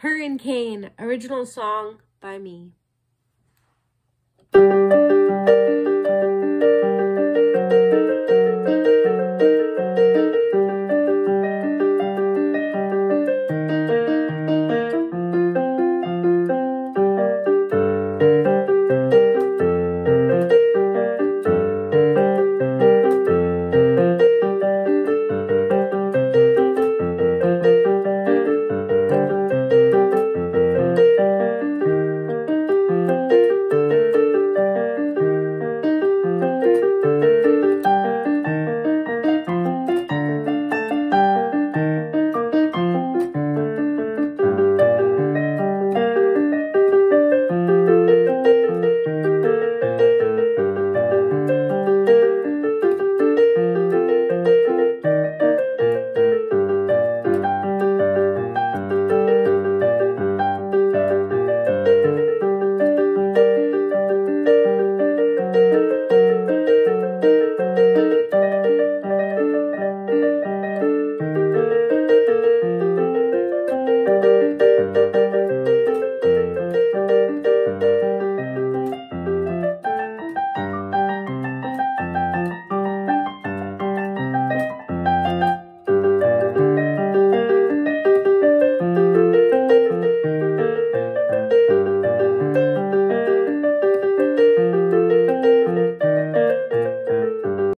Hurricane, original song by me.